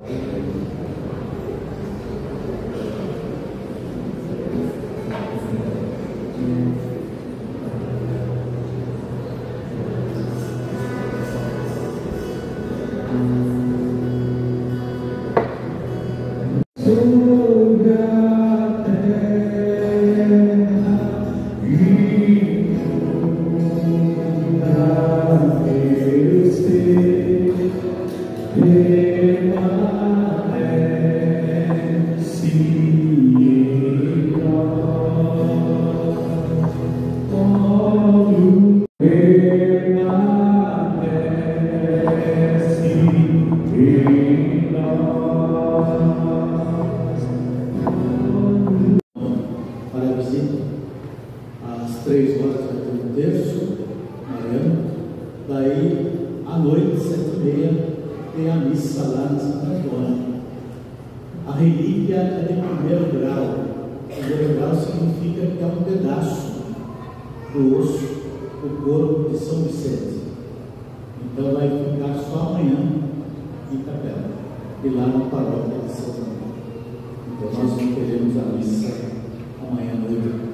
para e meia, tem a missa lá na Santa Antônia. A relíquia é de primeiro grau. Primeiro grau significa que é um pedaço do osso, do corpo de São Vicente. Então vai ficar só amanhã em capela. E lá na paróquia de São Antônio. Então nós não teremos a missa amanhã à noite.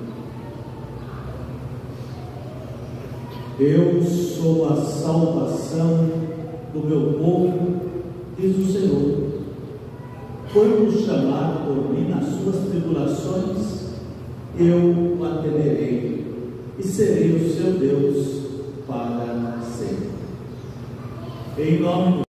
Eu sou a salvação do meu povo, diz o Senhor. Quando chamar por mim nas suas tribulações, eu o atenderei e serei o seu Deus para sempre. Em nome do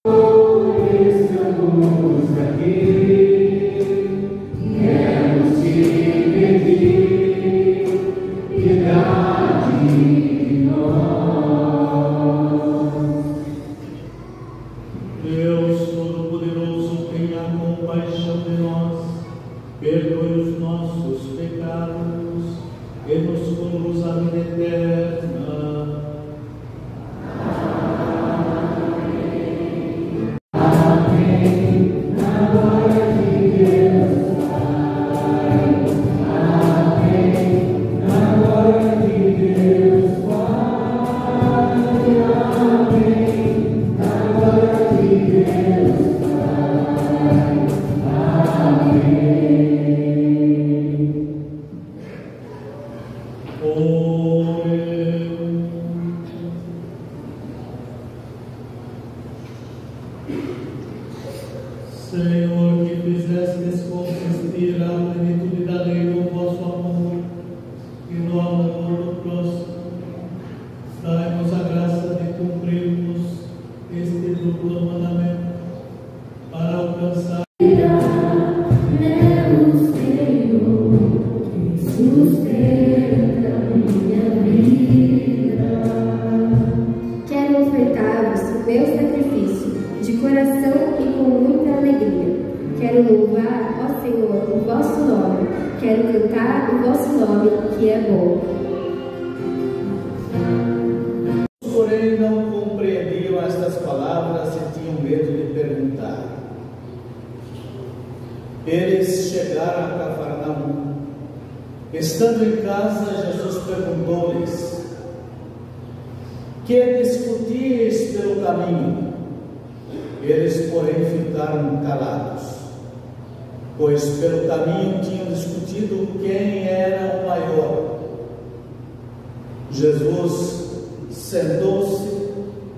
Jesus sentou-se,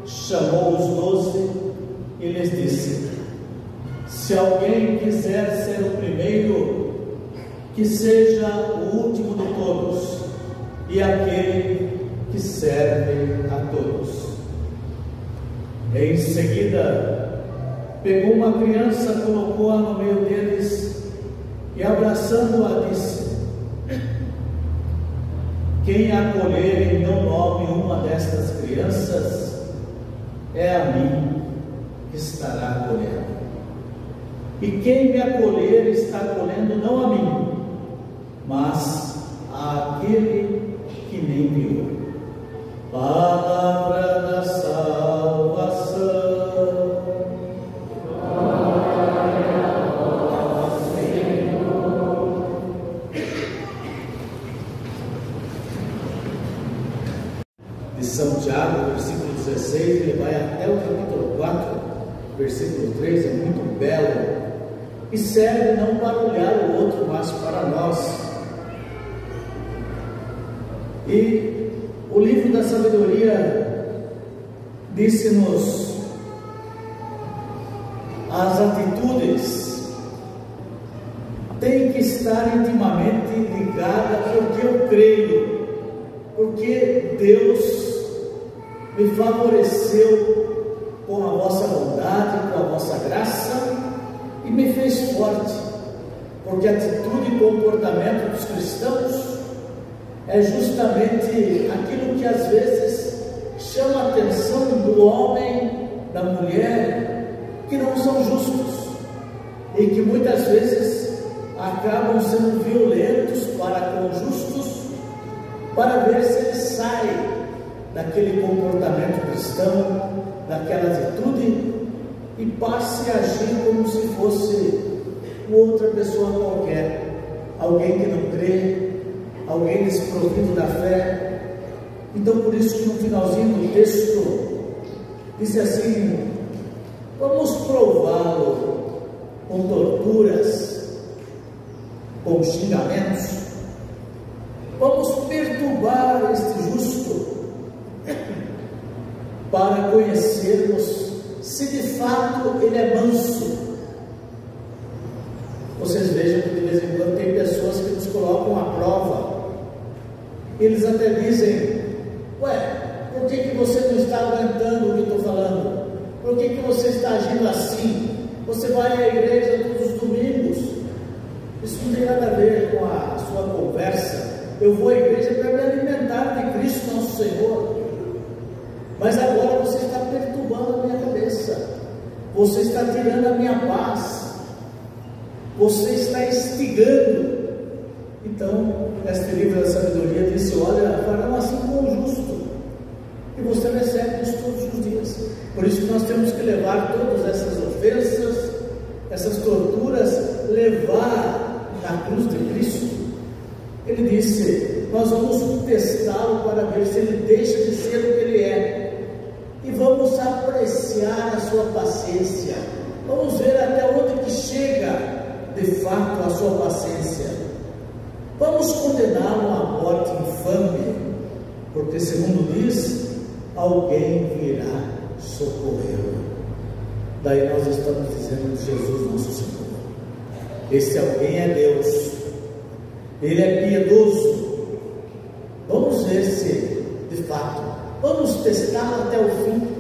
chamou os doze e lhes disse: Se alguém quiser ser o primeiro, que seja o último de todos e aquele que serve a todos. Em seguida, pegou uma criança, colocou-a no meio deles e, abraçando-a, disse: quem acolher em meu nome uma destas crianças, é a mim que estará acolhendo. E quem me acolher está acolhendo não a mim, mas àquele que me enviou. Palavra de São Tiago, versículo 16, ele vai até o capítulo 4, versículo 3, é muito belo e serve não para olhar o outro, mas para nós. E o livro da sabedoria disse-nos as atitudes têm que estar intimamente ligadas porque eu creio, porque Deus me favoreceu com a vossa bondade, com a vossa graça e me fez forte, porque a atitude e comportamento dos cristãos é justamente aquilo que às vezes chama a atenção do homem, da mulher, que não são justos e que muitas vezes acabam sendo violentos para com justos, para ver se eles saem daquele comportamento cristão, daquela atitude e passe a agir como se fosse outra pessoa qualquer, alguém que não crê, alguém desprovido da fé. Então, por isso que no finalzinho do texto, disse assim: vamos prová-lo com torturas, com xingamentos, vamos perturbar este para conhecermos se de fato ele é manso. Vocês vejam que de vez em quando tem pessoas que nos colocam à prova. Eles até dizem, ué, por que, que você não está aguentando o que estou falando? Por que, que você está agindo assim? Você vai à igreja todos os domingos. Isso não tem nada a ver com a sua conversa. Eu vou à igreja para me alimentar de Cristo nosso Senhor. Mas agora você está perturbando a minha cabeça. Você está tirando a minha paz. Você está instigando. Então, este livro da sabedoria disse: Olha, farão assim com o justo. E você recebe isso todos os dias. Por isso que nós temos que levar todas essas ofensas, essas torturas, levar na cruz de Cristo. Ele disse: Nós vamos testá-lo para ver se ele deixa de ser o que ele é apreciar a sua paciência. Vamos ver até onde que chega de fato a sua paciência. Vamos condená-lo à morte infame, porque segundo diz, alguém virá socorrê-lo. Daí nós estamos dizendo de Jesus nosso Senhor. Esse alguém é Deus. Ele é piedoso. Vamos ver se de fato Vamos testá-lo até o fim.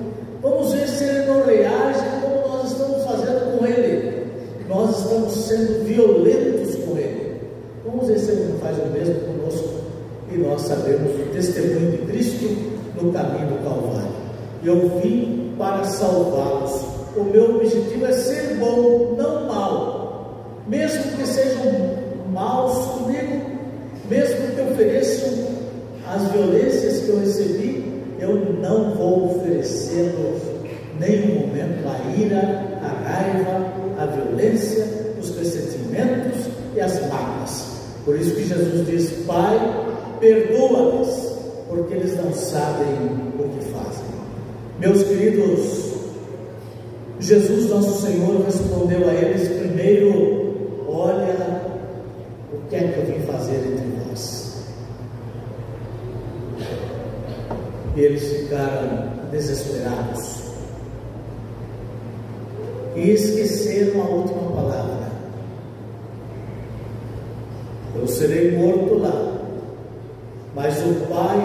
Sendo violentos com ele. Vamos ver se ele não faz o mesmo conosco. E nós sabemos o testemunho de Cristo no caminho do Calvário. Eu vim para salvá-los. O meu objetivo é ser bom, não mal. Mesmo que sejam maus comigo, mesmo que ofereçam as violências que eu recebi, eu não vou oferecer-vos nenhum momento a ira, a raiva, a violência, os ressentimentos e as mágoas. Por isso que Jesus diz: Pai, perdoa-lhes, porque eles não sabem o que fazem. Meus queridos, Jesus, nosso Senhor, respondeu a eles primeiro: Olha, o que é que eu vim fazer entre vós? E eles ficaram desesperados. E esqueceram a última palavra. Eu serei morto lá, mas o Pai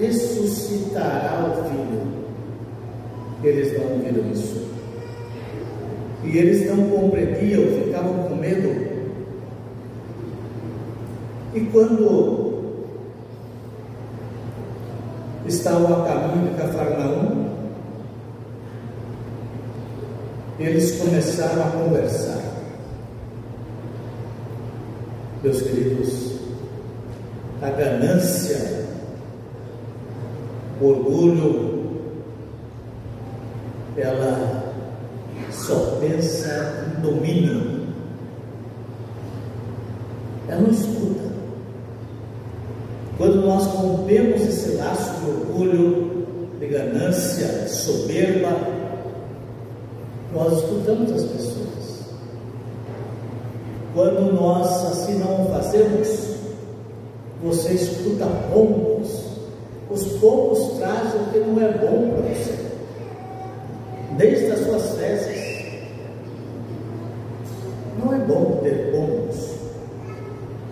ressuscitará o Filho. Eles não ouviram isso. E eles não compreendiam, ficavam com medo. E quando estavam a caminho de Cafarnaum, eles começaram a conversar. Meus queridos, a ganância, o orgulho, ela só pensa em domínio. Ela não escuta. Quando nós rompemos esse laço de orgulho, de ganância, de soberba, nós escutamos as pessoas. quando nós assim não fazemos, você escuta pombos. Os pombos trazem o que não é bom para você, desde as suas fezes. Não é bom ter pombos.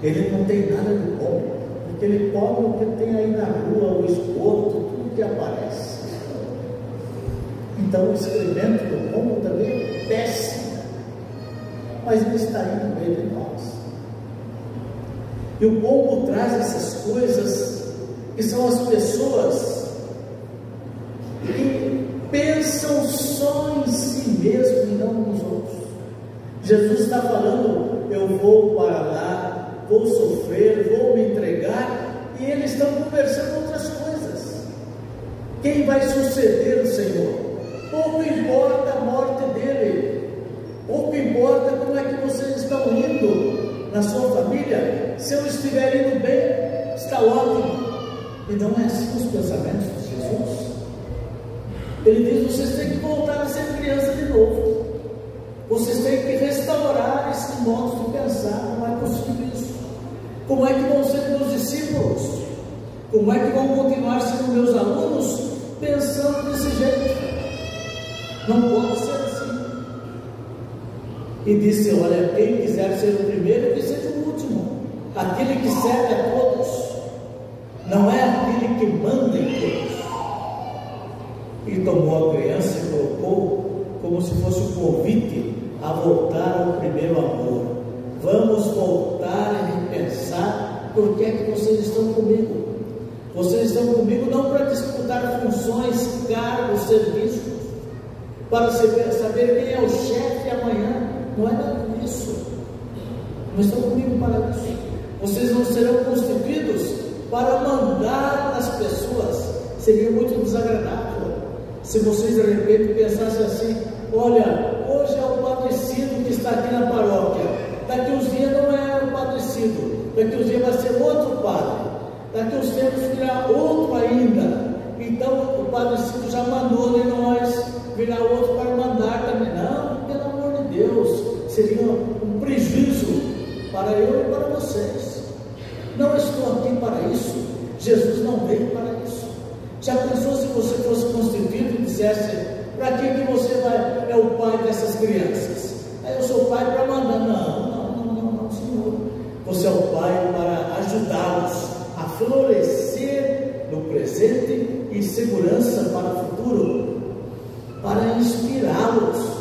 Ele não tem nada de bom, porque ele come o que tem aí na rua, o esgoto, tudo que aparece. Então o excremento do pombo também é péssimo mas Ele está aí no meio de nós. E o povo traz essas coisas que são as pessoas que pensam só em si mesmo e não nos outros. Jesus está falando: eu vou para lá, vou sofrer, e eles estão conversando outras coisas. Quem vai suceder o Senhor? Pouco importa a morte dele, Pouco importa como é que vocês estão indo na sua família, se eu estiver indo bem, está ótimo. E não é assim os pensamentos de Jesus. Ele diz: vocês têm que voltar a ser criança de novo. Vocês têm que restaurar esse modo de pensar. Não é possível. Como é que vão ser meus discípulos? Como é que vão continuar sendo meus alunos pensando desse jeito? Não pode ser e disse: Olha, quem quiser ser o primeiro, que seja o último. Aquele que serve a todos, não é aquele que manda em todos. E tomou a criança e colocou como se fosse um convite a voltar ao primeiro amor. Vamos voltar a repensar por que é que vocês estão comigo. Vocês estão comigo não para disputar funções, cargos, serviços, para saber quem é o chefe amanhã não é nada disso. Não estão comigo para isso. Vocês não serão constituídos para mandar nas pessoas. Seria muito desagradável se vocês de repente pensassem assim: olha, hoje é o padecido que está aqui na paróquia. Daqui uns dias não é o padecido. Daqui uns dias vai ser outro padre. Daqui uns tempos virá outro ainda. Então o padecido já mandou de nós, virá outro para mandar também. Não, pelo amor de Deus seria um prejuízo para eu e para vocês. Não estou aqui para isso. Jesus não veio para isso. Já pensou se você fosse constituído e dissesse: para que, que você vai, é o pai dessas crianças? Eu sou pai para mandar. Não. Você é o pai para ajudá-los a florescer no presente e segurança para o futuro, para inspirá-los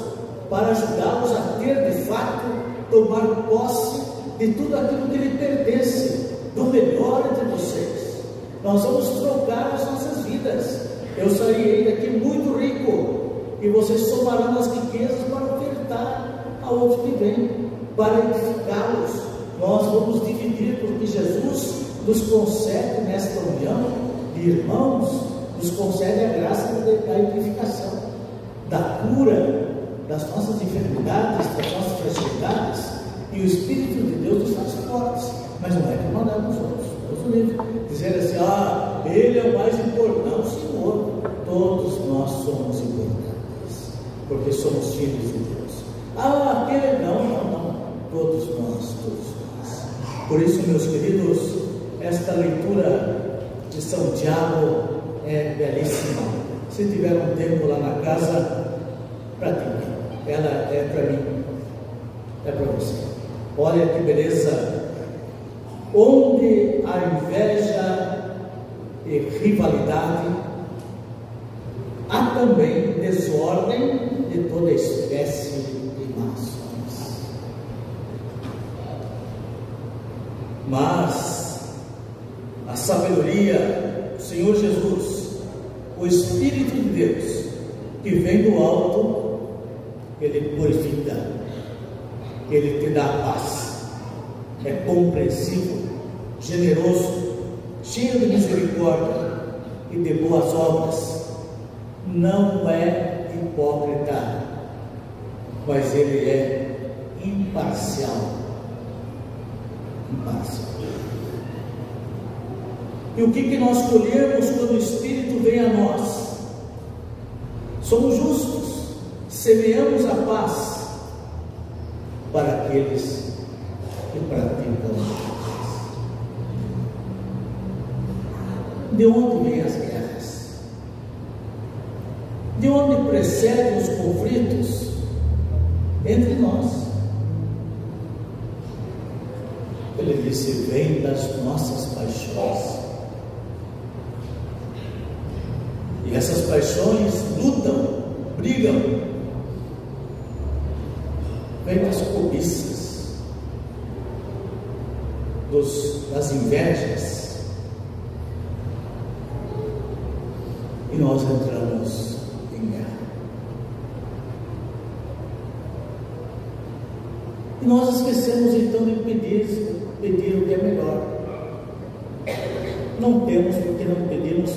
para ajudá-los a ter de fato tomar posse de tudo aquilo que lhe pertence, do melhor entre vocês. Nós vamos trocar as nossas vidas. Eu sairei daqui muito rico e vocês somarão as riquezas para ofertar a outro que vem, para edificá-los. Nós vamos dividir, porque Jesus nos concede nesta união de irmãos, nos concede a graça da edificação, da cura, das nossas enfermidades, das nossas fragilidades, e o Espírito de Deus nos faz fortes, mas não é que mandar nos outros. Deus livre. Dizer assim, ah, ele é o mais importante. Não, Senhor, todos nós somos importantes, porque somos filhos de Deus. Ah, aquele não, não, não. Todos nós, todos. Por isso, meus queridos, esta leitura de São Tiago é belíssima. Se tiver um tempo lá na casa, pratique ela é para mim, é para você. Olha que beleza! Onde a inveja e rivalidade, há também desordem de toda espécie de nações. Mas a sabedoria, o Senhor Jesus, o Espírito de Deus, que vem do alto, ele purifica, ele te dá paz, é compreensivo, generoso, cheio de misericórdia e de boas obras, não é hipócrita, mas ele é imparcial. Imparcial. E o que, que nós colhemos quando o Espírito vem a nós? Somos justos semeamos a paz para aqueles que praticam a paz. De onde vêm as guerras? De onde precedem os conflitos entre nós? Ele disse: vem das nossas paixões. E essas paixões lutam, brigam, vem das cobiças, dos, das invejas, e nós entramos em guerra. E nós esquecemos então de pedir, pedir o que é melhor. Não temos porque não pedimos,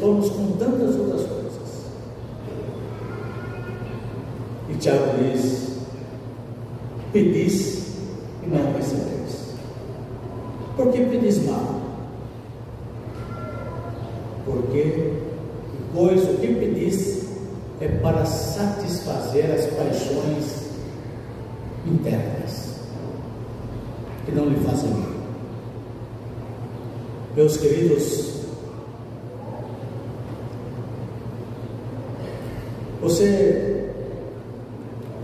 preocupamos com tantas outras coisas. E Tiago diz: pedis e não recebeis. Por que pedis mal? Porque, pois o que pedis é para satisfazer as paixões internas que não lhe fazem bem. Meus queridos, você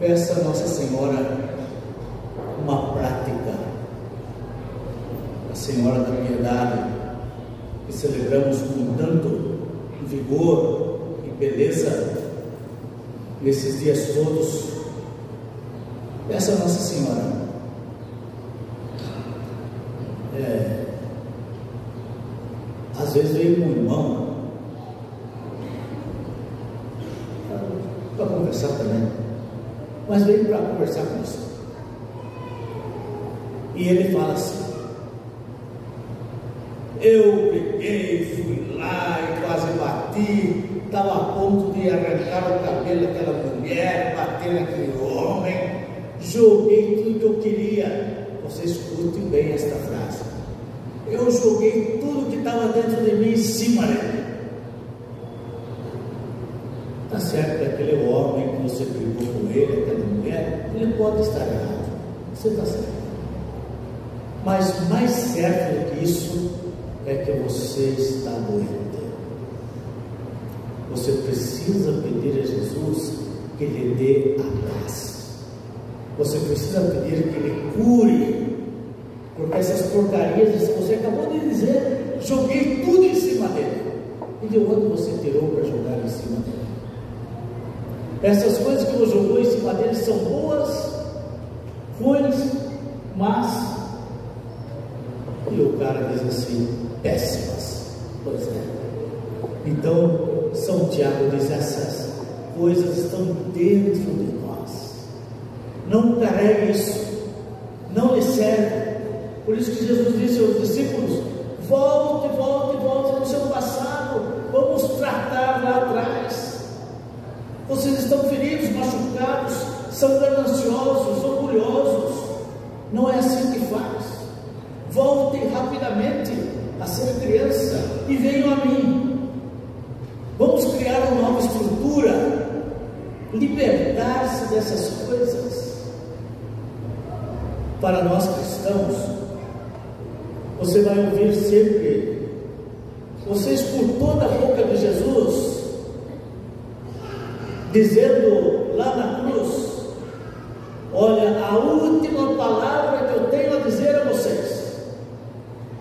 peça a Nossa Senhora uma prática, a Senhora da Piedade, que celebramos com tanto vigor e beleza nesses dias todos. Peça a Nossa Senhora. É, às vezes veio um irmão para conversar também, veio para conversar com você. E ele fala assim: Eu peguei, fui lá e quase bati, estava a ponto de arrancar o cabelo daquela mulher, bater naquele homem, joguei tudo que eu queria. Você escute bem esta frase. Eu joguei tudo que estava dentro de mim em cima dele. Está certo que aquele homem que você brigou com ele, aquela mulher, ele pode estar errado. Você está certo. Mas mais certo do que isso é que você está doente. Você precisa pedir a Jesus que lhe dê a paz. Você precisa pedir que ele cure. Porque essas porcarias, você acabou de dizer, joguei tudo em cima dele. E de onde você tirou para jogar em cima dele? Essas coisas que você jogou em cima dele são boas, ruins, mas e o cara diz assim, péssimas. Pois é. Então, São Tiago diz: essas coisas estão dentro de nós. Não carregue isso. Não lhe serve. Por isso que Jesus disse aos discípulos: volte, volte, volte no seu passado. Vamos tratar lá atrás. Vocês estão feridos, machucados, são gananciosos, orgulhosos. Não é assim que faz. Voltem rapidamente a ser criança e venham a mim. Vamos criar uma nova estrutura, libertar-se dessas coisas. Para nós cristãos, você vai ouvir sempre, você escutou da boca de Jesus, dizendo lá na cruz: Olha, a última palavra que eu tenho a dizer a vocês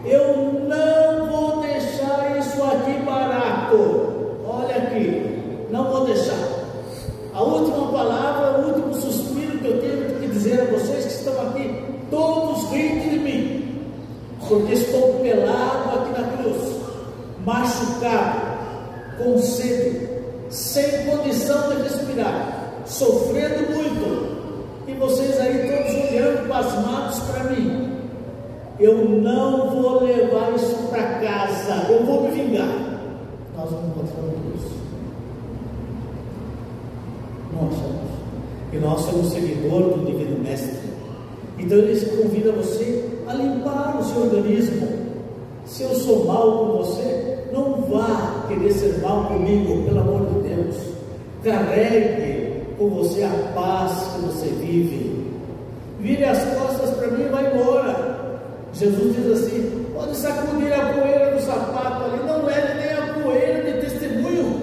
eu não vou deixar isso aqui barato. Olha aqui, não vou deixar. A última palavra, o último suspiro que eu tenho que dizer a vocês que estão aqui, todos riem de mim, porque estou pelado aqui na cruz, machucado, com sede, sem condição de respirar, sofrendo muito, e vocês aí todos olhando pasmados para mim. Eu não vou levar isso para casa, eu vou me vingar. Nós não encontramos isso. E nós somos seguidores do Divino Mestre. Então ele convida você a limpar o seu organismo. Se eu sou mal com você, não vá querer ser mal comigo, pelo amor de Deus. Carregue com você a paz que você vive. Vire as costas para mim e vai embora. Jesus diz assim: pode sacudir a poeira do sapato ali, não leve nem a poeira de testemunho.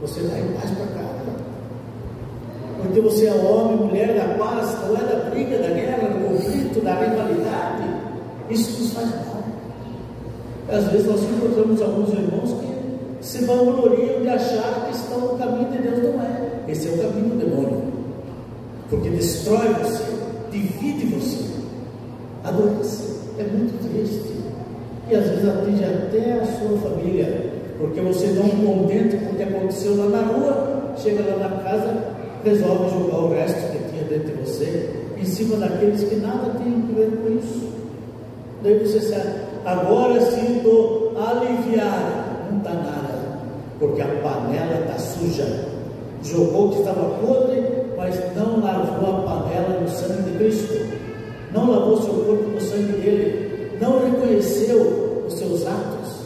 Você vai em paz para casa. Porque você é homem, mulher da paz, não é da briga, da guerra, do conflito, da rivalidade. Isso nos faz mal. Às vezes nós encontramos alguns irmãos que se vangloriam de achar que estão no caminho de Deus, não é. Esse é o caminho do demônio. Porque destrói você, divide você, adoece. É muito triste. E às vezes atinge até a sua família. Porque você não contente com o que aconteceu lá na rua, chega lá na casa, resolve jogar o resto que tinha dentro de você em cima daqueles que nada têm a ver com isso. Daí você sabe, agora sinto aliviado. Não está nada, porque a panela está suja. Jogou o que estava podre, mas não lavou a panela no sangue de Cristo. Não lavou seu corpo no sangue dele. Não reconheceu os seus atos.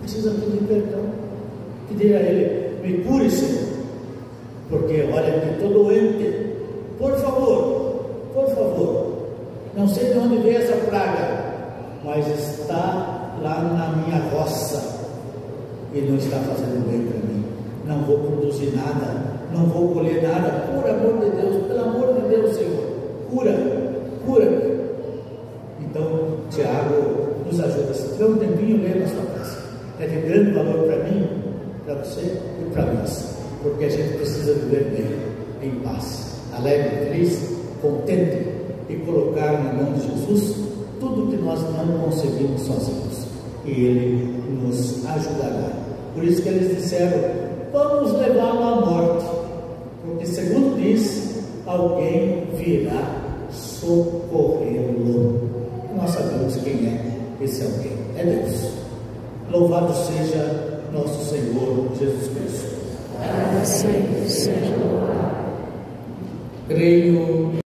Precisa pedir perdão. Pedir a ele, me cure, Senhor. Porque olha que estou doente. Por favor, por favor. Não sei de onde veio essa praga mas está lá na minha roça e não está fazendo bem para mim. Não vou produzir nada, não vou colher nada, por amor de Deus, pelo amor de Deus, Senhor, cura, cura-me. Então, Tiago nos ajuda. Se tiver um tempinho, leia na sua casa. É de grande valor para mim, para você e para nós, porque a gente precisa viver bem, em paz, alegre, feliz, contente e colocar na mão de Jesus tudo que nós não conseguimos sozinhos. E Ele nos ajudará. Por isso que eles disseram: vamos levá-lo à morte, porque, segundo diz, alguém virá socorrê-lo. Nós sabemos quem é esse alguém: é Deus. Louvado seja nosso Senhor Jesus Cristo. Para sempre seja louvado. Creio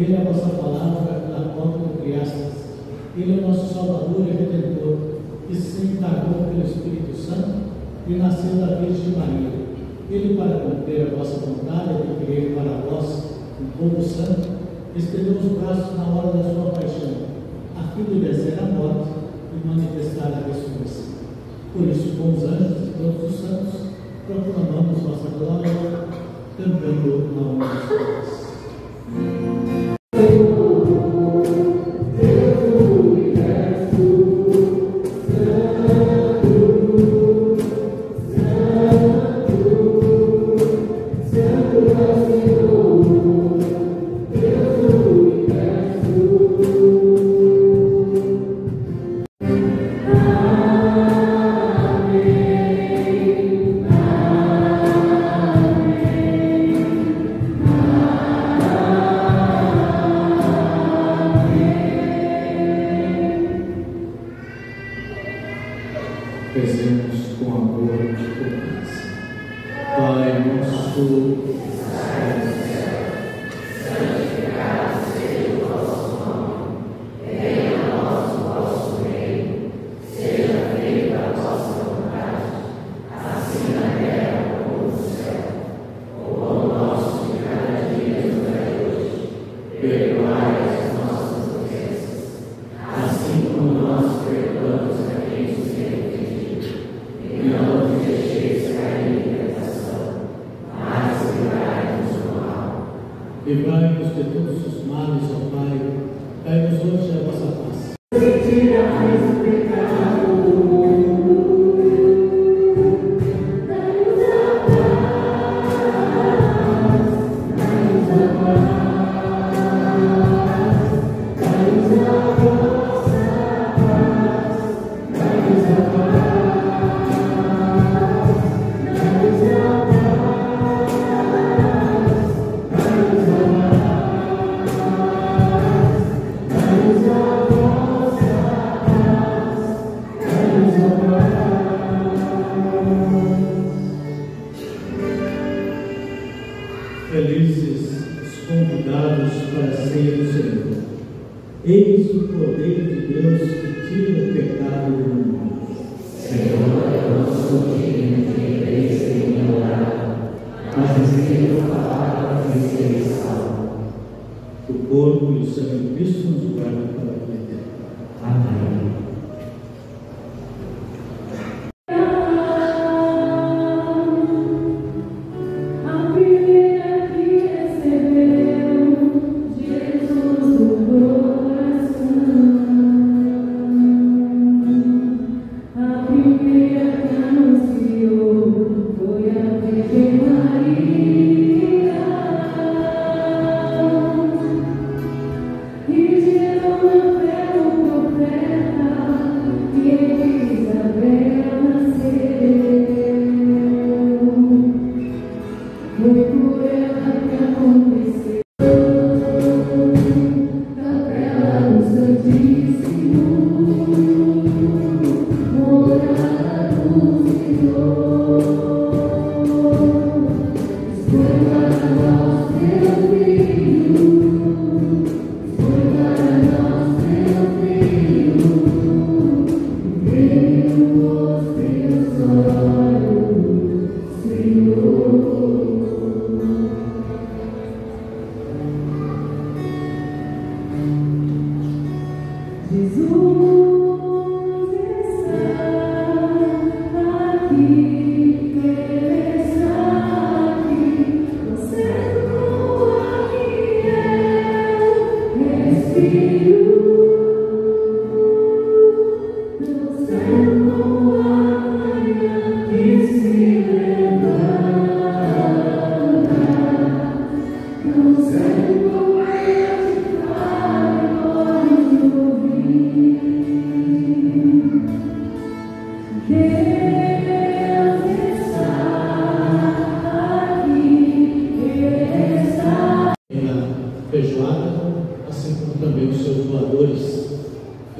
Ele é a vossa palavra na qual tu criastes. Ele é o nosso Salvador e Redentor, que se encarnou pelo Espírito Santo e nasceu da Virgem Maria. Ele, para cumprir a vossa vontade de criar para vós um povo santo, estendeu os braços na hora da sua paixão, a fim de vencer a morte e manifestar a ressurreição. Por isso, com os anjos e todos os santos, proclamamos vossa glória, cantando na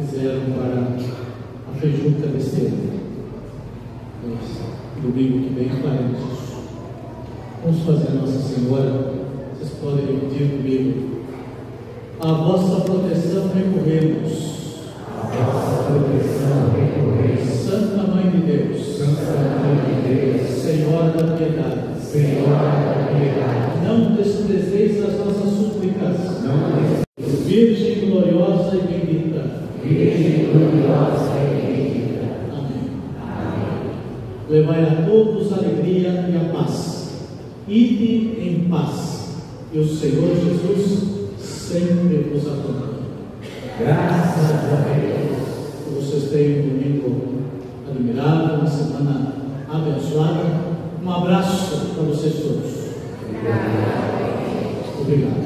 fizeram para a Fejuca Besteira. Nós, domingo que vem, faremos isso. Vamos fazer Nossa Senhora, vocês podem repetir comigo. A vossa proteção recorremos. A vossa proteção recorremos. Santa Mãe de Deus. Santa Mãe de Deus. Senhora da piedade. Senhora da piedade. Não desprezeis as nossas súplicas. Não desprezeis. Virgem Amém. Levai a todos a alegria e a paz. Ide em paz. E o Senhor Jesus sempre vos acompanha. Graças a Deus. Que vocês tenham um domingo admirável, uma semana abençoada. Um abraço para vocês todos. Obrigado.